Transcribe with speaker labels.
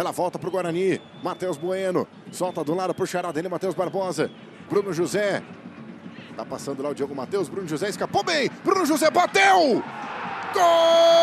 Speaker 1: Ela volta pro Guarani. Matheus Bueno. Solta do lado pro Xará dele, Matheus Barbosa. Bruno José. Tá passando lá o Diogo Matheus. Bruno José escapou bem. Bruno José bateu! Gol!